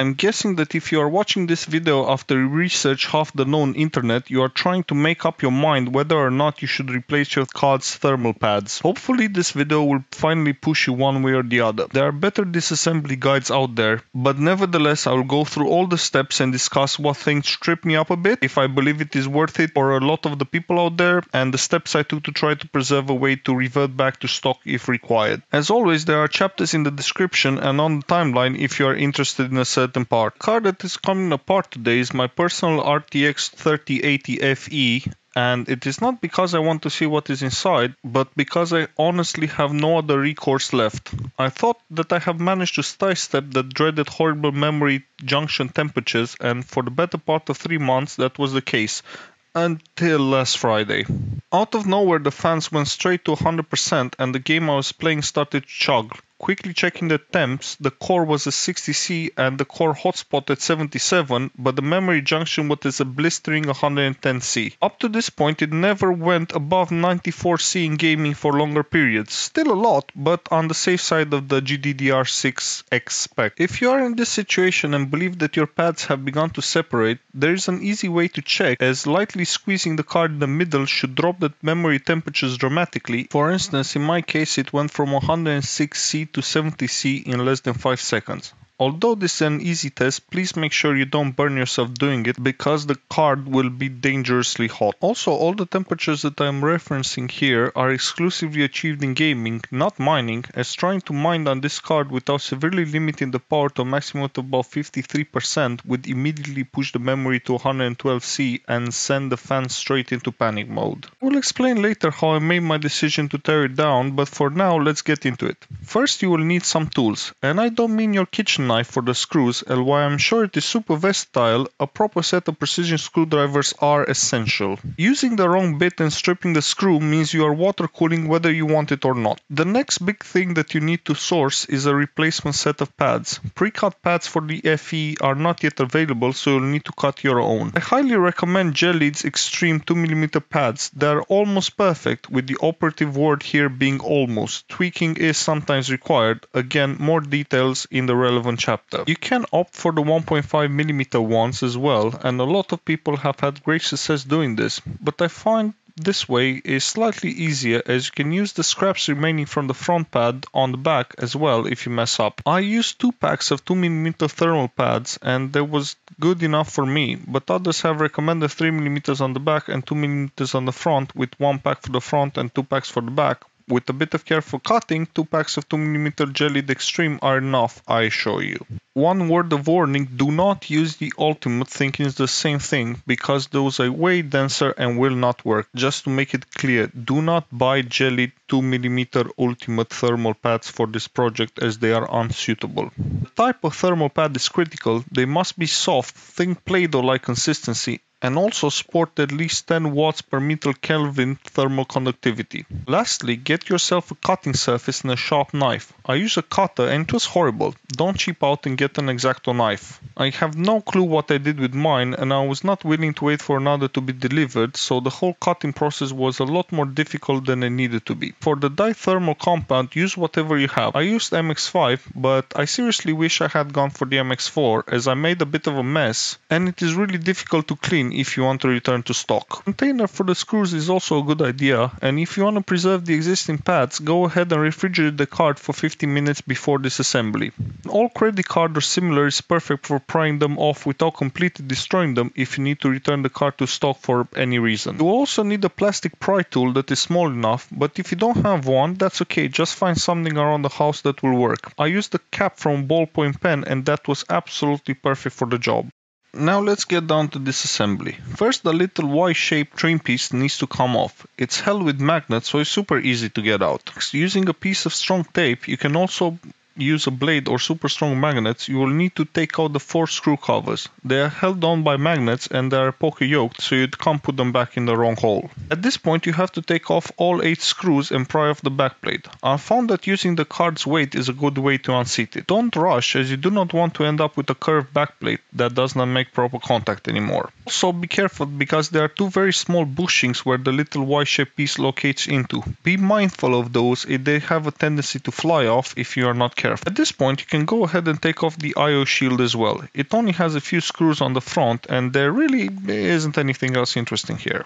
I'm guessing that if you are watching this video after you research half the known internet, you are trying to make up your mind whether or not you should replace your card's thermal pads. Hopefully this video will finally push you one way or the other. There are better disassembly guides out there, but nevertheless I will go through all the steps and discuss what things trip me up a bit, if I believe it is worth it for a lot of the people out there, and the steps I took to try to preserve a way to revert back to stock if required. As always, there are chapters in the description and on the timeline if you are interested in a certain certain part. Card that is coming apart today is my personal RTX 3080 FE and it is not because I want to see what is inside, but because I honestly have no other recourse left. I thought that I have managed to sidestep the dreaded horrible memory junction temperatures, and for the better part of three months that was the case. Until last Friday. Out of nowhere, the fans went straight to 100%, and the game I was playing started to chug. Quickly checking the temps, the core was a 60C and the core hotspot at 77, but the memory junction was a blistering 110C. Up to this point, it never went above 94C in gaming for longer periods. Still a lot, but on the safe side of the GDDR6X spec. If you are in this situation and believe that your pads have begun to separate, there is an easy way to check, as lightly squeezing the card in the middle should drop the memory temperatures dramatically. For instance, in my case, it went from 106C to 70C in less than 5 seconds. Although this is an easy test, please make sure you don't burn yourself doing it because the card will be dangerously hot. Also, all the temperatures that I'm referencing here are exclusively achieved in gaming, not mining, as trying to mine on this card without severely limiting the power to a maximum of about 53% would immediately push the memory to 112C and send the fan straight into panic mode. We'll explain later how I made my decision to tear it down, but for now let's get into it. First you will need some tools, and I don't mean your kitchen knife for the screws and while I'm sure it is super versatile, a proper set of precision screwdrivers are essential. Using the wrong bit and stripping the screw means you are water cooling whether you want it or not. The next big thing that you need to source is a replacement set of pads. Pre-cut pads for the FE are not yet available so you'll need to cut your own. I highly recommend Gelid's Extreme 2mm pads. They are almost perfect with the operative word here being almost. Tweaking is sometimes required. Again, more details in the relevant chapter. You can opt for the 1.5mm ones as well, and a lot of people have had great success doing this, but I find this way is slightly easier as you can use the scraps remaining from the front pad on the back as well if you mess up. I used two packs of 2mm thermal pads and that was good enough for me, but others have recommended 3mm on the back and 2mm on the front with one pack for the front and two packs for the back, with a bit of careful cutting, two packs of 2mm Gelid Extreme are enough, I assure you. One word of warning, do not use the Ultimate thinking it's the same thing, because those are way denser and will not work. Just to make it clear, do not buy Gelid 2mm Ultimate thermal pads for this project as they are unsuitable. The type of thermal pad is critical, they must be soft, thin Play-Doh-like consistency and also sport at least 10 watts per meter Kelvin thermal conductivity. Lastly, get yourself a cutting surface and a sharp knife. I use a cutter and it was horrible. Don't cheap out and get an X-Acto knife. I have no clue what I did with mine and I was not willing to wait for another to be delivered so the whole cutting process was a lot more difficult than it needed to be. For the dithermal compound, use whatever you have. I used MX5 but I seriously wish I had gone for the MX4 as I made a bit of a mess and it is really difficult to clean if you want to return to stock. Container for the screws is also a good idea and if you want to preserve the existing pads, go ahead and refrigerate the card for 15 minutes before disassembly. All credit card or similar is perfect for prying them off without completely destroying them if you need to return the card to stock for any reason. You also need a plastic pry tool that is small enough, but if you don't have one, that's okay, just find something around the house that will work. I used the cap from ballpoint pen and that was absolutely perfect for the job. Now let's get down to disassembly. First the little Y-shaped trim piece needs to come off. It's held with magnets so it's super easy to get out. Using a piece of strong tape you can also use a blade or super strong magnets, you will need to take out the four screw covers. They are held on by magnets and they are poka-yoked so you can't put them back in the wrong hole. At this point you have to take off all 8 screws and pry off the backplate. I found that using the card's weight is a good way to unseat it. Don't rush as you do not want to end up with a curved backplate that does not make proper contact anymore. Also be careful because there are two very small bushings where the little Y-shaped piece locates into. Be mindful of those if they have a tendency to fly off if you are not careful careful. At this point you can go ahead and take off the IO shield as well. It only has a few screws on the front and there really isn't anything else interesting here.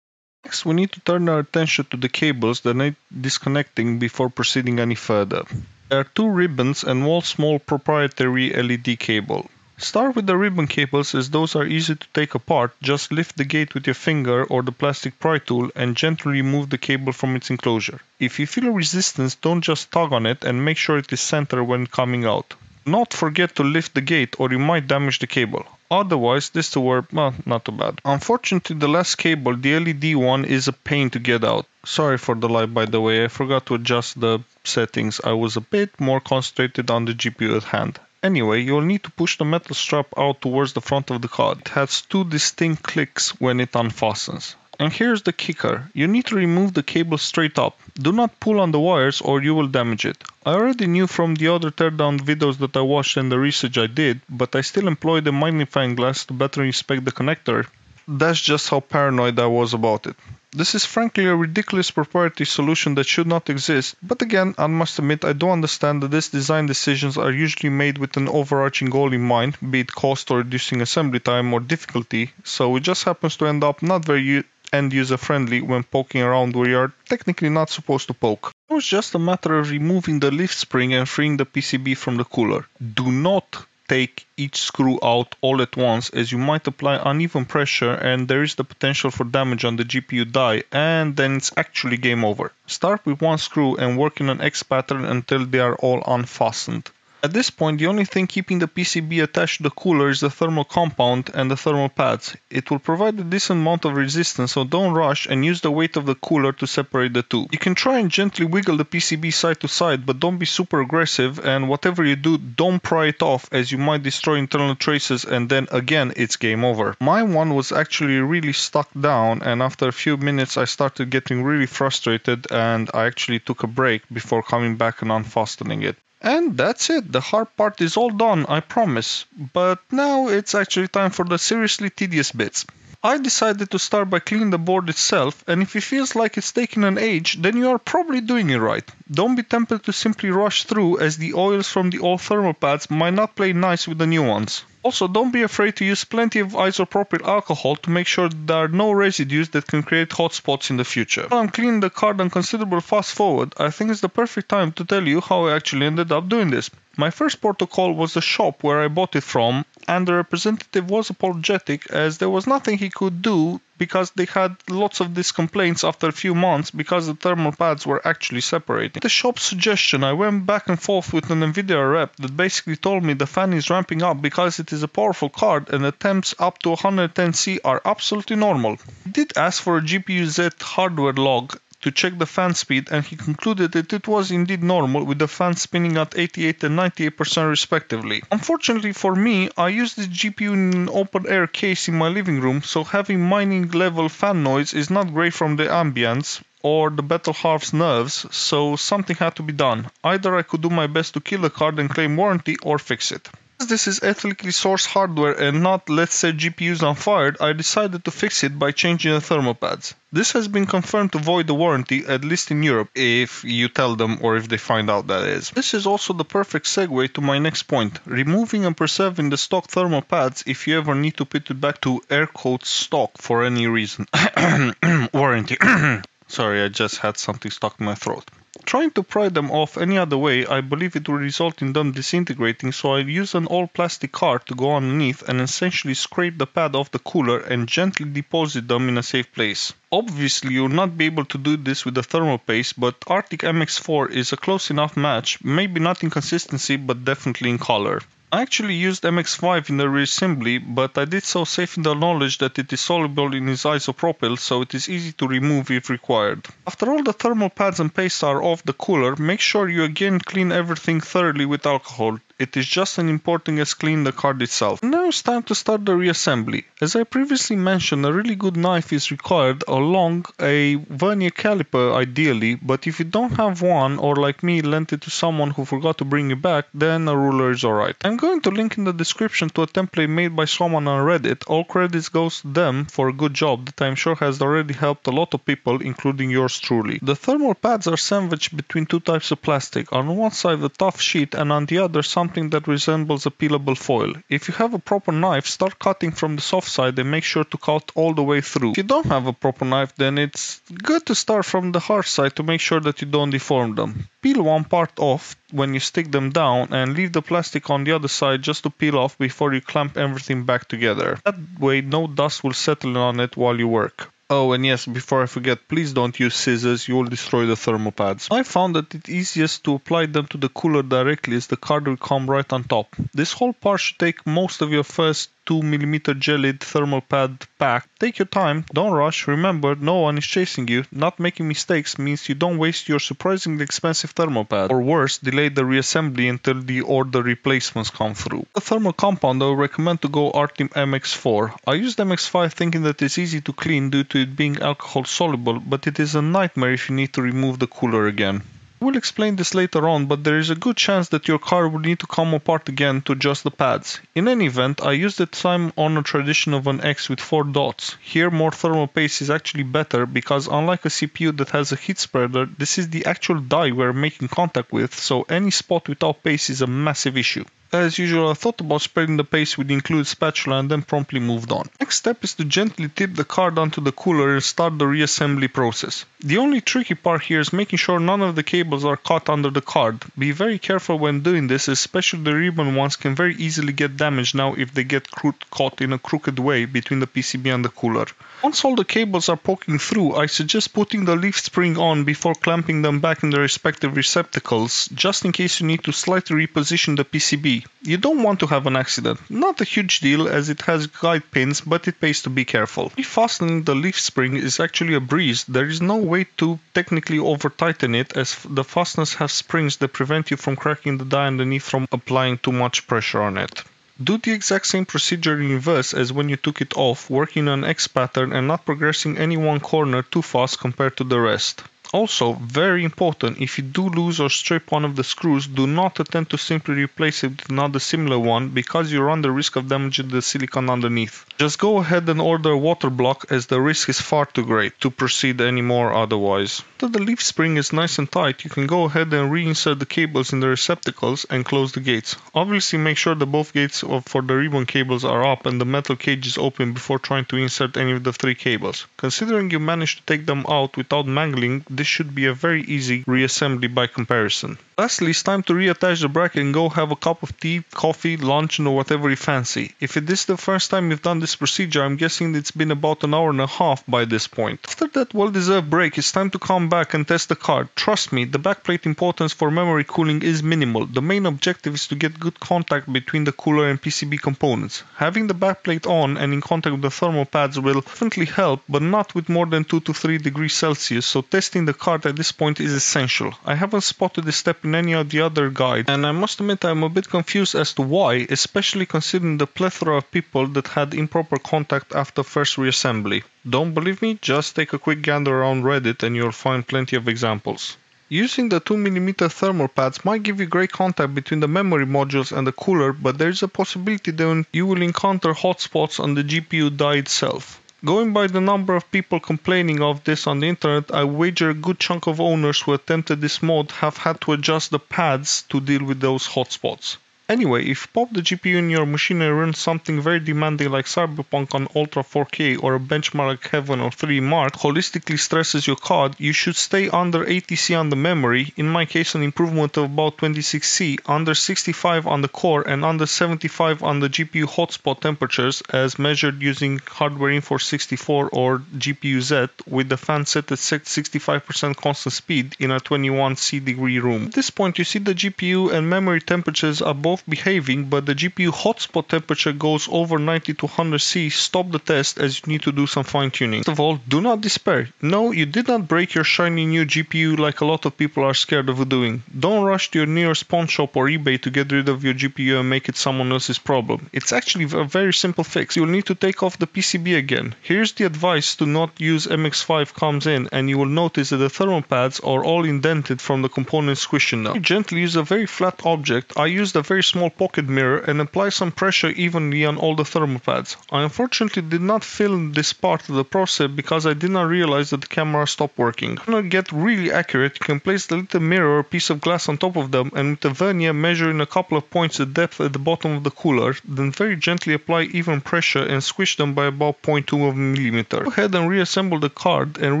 Next we need to turn our attention to the cables that need disconnecting before proceeding any further. There are two ribbons and one small proprietary LED cable. Start with the ribbon cables as those are easy to take apart, just lift the gate with your finger or the plastic pry tool and gently remove the cable from its enclosure. If you feel resistance, don't just tug on it and make sure it is centered when coming out. Not forget to lift the gate or you might damage the cable. Otherwise, this to work, well, not too bad. Unfortunately, the last cable, the LED one, is a pain to get out. Sorry for the light by the way, I forgot to adjust the settings. I was a bit more concentrated on the GPU at hand. Anyway, you'll need to push the metal strap out towards the front of the card. It has two distinct clicks when it unfastens. And here's the kicker. You need to remove the cable straight up. Do not pull on the wires or you will damage it. I already knew from the other teardown videos that I watched and the research I did, but I still employed a magnifying glass to better inspect the connector. That's just how paranoid I was about it. This is frankly a ridiculous proprietary solution that should not exist, but again, I must admit I do understand that these design decisions are usually made with an overarching goal in mind, be it cost or reducing assembly time or difficulty, so it just happens to end up not very end user friendly when poking around where you are technically not supposed to poke. It was just a matter of removing the leaf spring and freeing the PCB from the cooler. Do not take each screw out all at once as you might apply uneven pressure and there is the potential for damage on the GPU die and then it's actually game over. Start with one screw and work in an X pattern until they are all unfastened. At this point, the only thing keeping the PCB attached to the cooler is the thermal compound and the thermal pads. It will provide a decent amount of resistance, so don't rush and use the weight of the cooler to separate the two. You can try and gently wiggle the PCB side to side, but don't be super aggressive and whatever you do, don't pry it off as you might destroy internal traces and then again it's game over. My one was actually really stuck down and after a few minutes I started getting really frustrated and I actually took a break before coming back and unfastening it. And that's it, the hard part is all done, I promise. But now it's actually time for the seriously tedious bits. I decided to start by cleaning the board itself, and if it feels like it's taking an age, then you are probably doing it right. Don't be tempted to simply rush through, as the oils from the old thermal pads might not play nice with the new ones. Also, don't be afraid to use plenty of isopropyl alcohol to make sure there are no residues that can create hot spots in the future. While I'm cleaning the card and considerable fast forward, I think it's the perfect time to tell you how I actually ended up doing this. My first protocol was the shop where I bought it from, and the representative was apologetic as there was nothing he could do because they had lots of these complaints after a few months because the thermal pads were actually separating. At The shop's suggestion, I went back and forth with an Nvidia rep that basically told me the fan is ramping up because it is a powerful card and the temps up to 110C are absolutely normal. I did ask for a GPU Z hardware log to check the fan speed and he concluded that it was indeed normal with the fan spinning at 88 and 98% respectively. Unfortunately for me, I used the GPU in an open air case in my living room so having mining level fan noise is not great from the ambience or the battle half's nerves, so something had to be done. Either I could do my best to kill the card and claim warranty or fix it. This is ethically sourced hardware and not, let's say, GPUs unfired, I decided to fix it by changing the thermal pads. This has been confirmed to void the warranty, at least in Europe, if you tell them or if they find out that is. This is also the perfect segue to my next point, removing and preserving the stock thermal pads if you ever need to put it back to air quotes stock for any reason. warranty. Sorry, I just had something stuck in my throat. Trying to pry them off any other way, I believe it will result in them disintegrating, so I use an all plastic card to go underneath and essentially scrape the pad off the cooler and gently deposit them in a safe place. Obviously, you'll not be able to do this with the thermal paste, but Arctic MX4 is a close enough match, maybe not in consistency, but definitely in color. I actually used MX5 in the reassembly, but I did so safe in the knowledge that it is soluble in its isopropyl, so it is easy to remove if required. After all the thermal pads and paste are off the cooler, make sure you again clean everything thoroughly with alcohol. It is just as important as clean the card itself. Now it's time to start the reassembly. As I previously mentioned, a really good knife is required along a vernier caliper ideally, but if you don't have one or like me lent it to someone who forgot to bring it back, then a ruler is alright. I'm going to link in the description to a template made by someone on Reddit. All credits goes to them for a good job that I'm sure has already helped a lot of people, including yours truly. The thermal pads are sandwiched between two types of plastic. On one side a tough sheet and on the other something that resembles a peelable foil. If you have a proper knife, start cutting from the soft side and make sure to cut all the way through. If you don't have a proper knife, then it's good to start from the hard side to make sure that you don't deform them. Peel one part off when you stick them down and leave the plastic on the other side just to peel off before you clamp everything back together. That way no dust will settle on it while you work. Oh, and yes, before I forget, please don't use scissors, you will destroy the thermal pads. I found that it's easiest to apply them to the cooler directly as the card will come right on top. This whole part should take most of your first 2mm gelid thermal pad pack. Take your time, don't rush, remember no one is chasing you. Not making mistakes means you don't waste your surprisingly expensive thermal pad. Or worse, delay the reassembly until the order replacements come through. The thermal compound I would recommend to go Arctic MX4. I used MX5 thinking that it's easy to clean due to it being alcohol soluble, but it is a nightmare if you need to remove the cooler again. We'll explain this later on, but there is a good chance that your car will need to come apart again to adjust the pads. In any event, I used the time on tradition of an X with 4 dots. Here more thermal paste is actually better because unlike a CPU that has a heat spreader, this is the actual die we're making contact with, so any spot without paste is a massive issue. As usual, I thought about spreading the paste with the included spatula and then promptly moved on. Next step is to gently tip the card onto the cooler and start the reassembly process. The only tricky part here is making sure none of the cables are caught under the card. Be very careful when doing this, especially the ribbon ones can very easily get damaged now if they get caught in a crooked way between the PCB and the cooler. Once all the cables are poking through, I suggest putting the leaf spring on before clamping them back in their respective receptacles, just in case you need to slightly reposition the PCB. You don't want to have an accident. Not a huge deal as it has guide pins, but it pays to be careful. Refastening the leaf spring is actually a breeze. There is no way to technically over tighten it as the fasteners have springs that prevent you from cracking the die underneath from applying too much pressure on it. Do the exact same procedure in reverse as when you took it off, working on X pattern and not progressing any one corner too fast compared to the rest. Also, very important, if you do lose or strip one of the screws, do not attempt to simply replace it with another similar one because you run the risk of damaging the silicon underneath. Just go ahead and order a water block as the risk is far too great to proceed anymore otherwise. After the leaf spring is nice and tight, you can go ahead and reinsert the cables in the receptacles and close the gates. Obviously make sure that both gates for the ribbon cables are up and the metal cage is open before trying to insert any of the three cables. Considering you managed to take them out without mangling, this should be a very easy reassembly by comparison. Lastly, it's time to reattach the bracket and go have a cup of tea, coffee, lunch, or whatever you fancy. If it is the first time you've done this procedure, I'm guessing it's been about an hour and a half by this point. After that well-deserved break, it's time to come back and test the card. Trust me, the backplate importance for memory cooling is minimal. The main objective is to get good contact between the cooler and PCB components. Having the backplate on and in contact with the thermal pads will definitely help, but not with more than 2 to 3 degrees Celsius, so testing the card at this point is essential. I haven't spotted this step in any of the other guides, and I must admit I'm a bit confused as to why, especially considering the plethora of people that had improper contact after first reassembly. Don't believe me? Just take a quick gander around Reddit and you'll find plenty of examples. Using the 2mm thermal pads might give you great contact between the memory modules and the cooler, but there is a possibility that you will encounter hot spots on the GPU die itself. Going by the number of people complaining of this on the internet, I wager a good chunk of owners who attempted this mod have had to adjust the pads to deal with those hotspots. Anyway, if pop the GPU in your machine and run something very demanding like Cyberpunk on Ultra 4K or a benchmark like Heaven or 3DMark holistically stresses your card, you should stay under 80C on the memory, in my case an improvement of about 26C, under 65 on the core and under 75 on the GPU hotspot temperatures as measured using Hardware Info 64 or GPU Z with the fan set at 65% constant speed in a 21C degree room. At this point you see the GPU and memory temperatures are both behaving, but the GPU hotspot temperature goes over 90 to 100 C, stop the test as you need to do some fine tuning. First of all, do not despair. No, you did not break your shiny new GPU like a lot of people are scared of doing. Don't rush to your nearest pawn shop or eBay to get rid of your GPU and make it someone else's problem. It's actually a very simple fix. You'll need to take off the PCB again. Here's the advice to not use MX5 comes in and you will notice that the thermal pads are all indented from the component squishing now. You gently use a very flat object. I used a very small pocket mirror and apply some pressure evenly on all the thermopads. I unfortunately did not film this part of the process because I did not realize that the camera stopped working. To get really accurate, you can place the little mirror or piece of glass on top of them and with the vernier measure in a couple of points the depth at the bottom of the cooler, then very gently apply even pressure and squish them by about 0.2 of a millimeter. Go ahead and reassemble the card and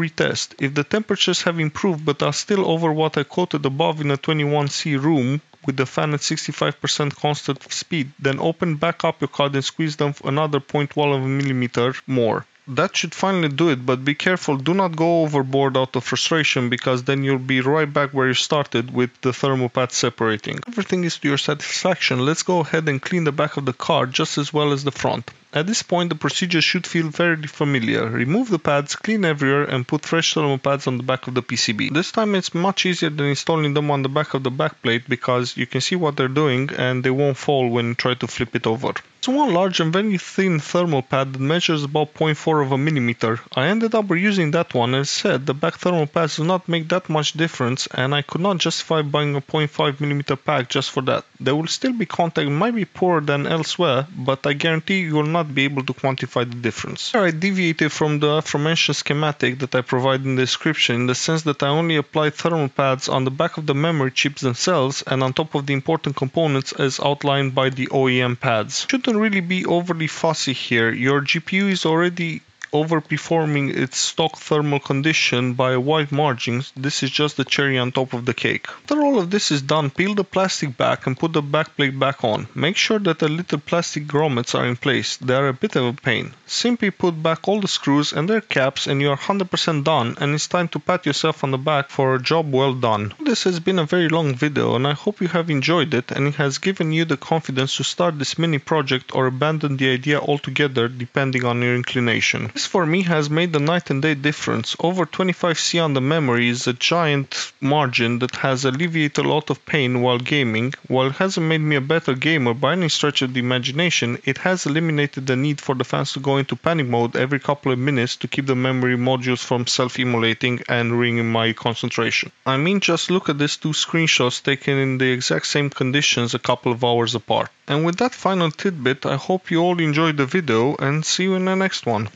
retest. If the temperatures have improved but are still over what I quoted above in a 21C room, with the fan at 65% constant speed, then open back up your card and squeeze them another 0.12 of a millimeter more that should finally do it, but be careful, do not go overboard out of frustration because then you'll be right back where you started with the thermal pad separating. Everything is to your satisfaction, let's go ahead and clean the back of the card just as well as the front. At this point the procedure should feel very familiar. Remove the pads, clean everywhere and put fresh thermal pads on the back of the PCB. This time it's much easier than installing them on the back of the backplate because you can see what they're doing and they won't fall when you try to flip it over. It's one large and very thin thermal pad that measures about 0.4 of a millimeter. I ended up reusing that one and said the back thermal pads do not make that much difference and I could not justify buying a 0.5 millimeter pack just for that. There will still be contact, might be poorer than elsewhere, but I guarantee you will not be able to quantify the difference. Here I deviated from the aforementioned schematic that I provide in the description in the sense that I only applied thermal pads on the back of the memory chips themselves and on top of the important components as outlined by the OEM pads. Shouldn't really be overly fussy here. Your GPU is already overperforming its stock thermal condition by a wide margin, this is just the cherry on top of the cake. After all of this is done, peel the plastic back and put the backplate back on. Make sure that the little plastic grommets are in place, they are a bit of a pain. Simply put back all the screws and their caps and you are 100% done and it's time to pat yourself on the back for a job well done. This has been a very long video and I hope you have enjoyed it and it has given you the confidence to start this mini project or abandon the idea altogether depending on your inclination. This for me has made the night and day difference. Over 25C on the memory is a giant margin that has alleviated a lot of pain while gaming. While it hasn't made me a better gamer by any stretch of the imagination, it has eliminated the need for the fans to go into panic mode every couple of minutes to keep the memory modules from self-immolating and ruining my concentration. I mean just look at these two screenshots taken in the exact same conditions a couple of hours apart. And with that final tidbit, I hope you all enjoyed the video and see you in the next one.